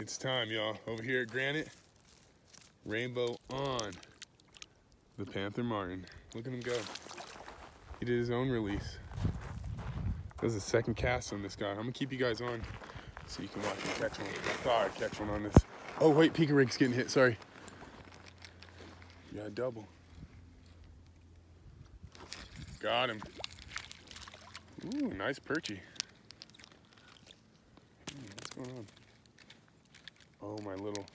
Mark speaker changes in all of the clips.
Speaker 1: It's time, y'all. Over here at Granite, rainbow on the Panther Martin. Look at him go. He did his own release. That was the second cast on this guy. I'm gonna keep you guys on so you can watch him catch one. Thought I'd catch one on this. Oh wait, Pika Rig's getting hit, sorry. Yeah, double. Got him. Ooh, nice perchy. Hmm, what's going on? Oh, my little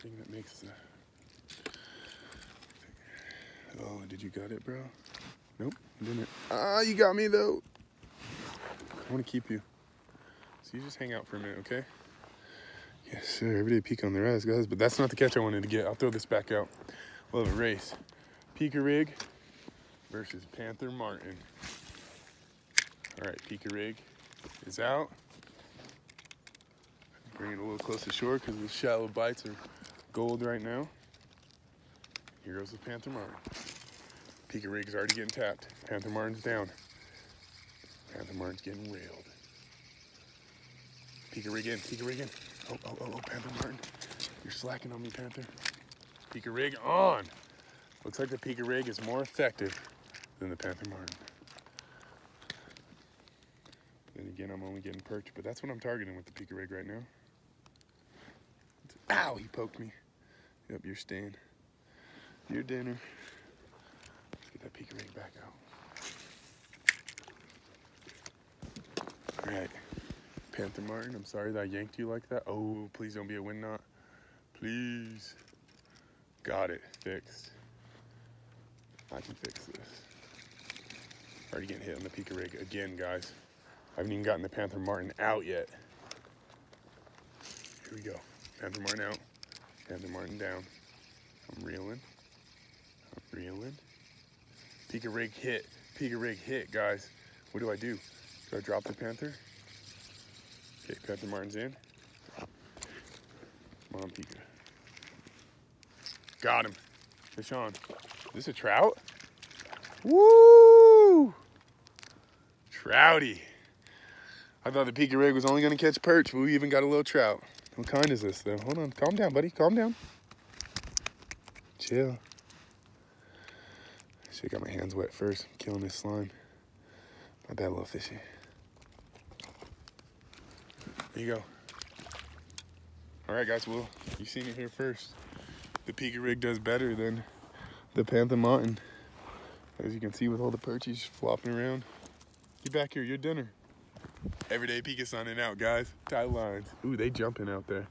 Speaker 1: thing that makes the. Oh, did you got it, bro? Nope, didn't. Ah, you got me though. I want to keep you. So you just hang out for a minute, okay? Yes, sir. Everyday peek on the rise, guys. But that's not the catch I wanted to get. I'll throw this back out. We'll have a race. Pika Rig versus Panther Martin. All right, Pika Rig is out. Bring it a little close to shore because the shallow bites are gold right now. Here goes the Panther Martin. Pika Rig is already getting tapped. Panther Martin's down. Panther Martin's getting railed. Pika Rig in, Pika Rig in. Oh, oh, oh, oh, Panther Martin. You're slacking on me, Panther. Pika Rig on. Looks like the Pika Rig is more effective than the Panther Martin. Then again, I'm only getting perch, but that's what I'm targeting with the Pika Rig right now. Ow, he poked me. Yep, you're staying. Your dinner. Let's get that Pika Rig back out. All right. Panther Martin, I'm sorry that I yanked you like that. Oh, please don't be a wind knot. Please. Got it, fixed. I can fix this. Already getting hit on the Pika rig again, guys. I haven't even gotten the Panther Martin out yet. Here we go. Panther Martin out. Panther Martin down. I'm reeling. I'm reeling. Pika rig hit. Pika rig hit, guys. What do I do? Do I drop the Panther? Okay, Panther Martin's in. Come on, Pika. Got him. Fish on. Is this a trout? Woo! Trouty. I thought the Pika rig was only going to catch perch, but we even got a little trout. What kind is this, though? Hold on. Calm down, buddy. Calm down. Chill. Should have got my hands wet first. killing this slime. My bad, little fishy. There you go. All right, guys. Well, you seen it here first. The Pika rig does better than the Panther Martin. As you can see with all the perchies flopping around. Get back here, your dinner. Everyday Pika signing out, guys. Tie lines. Ooh, they jumping out there.